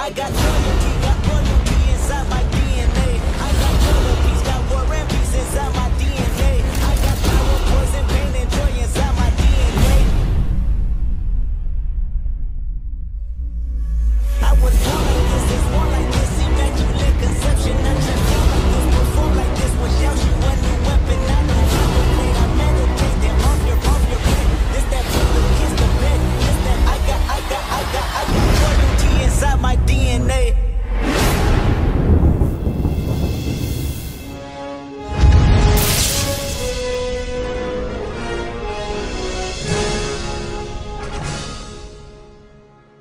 I got trouble.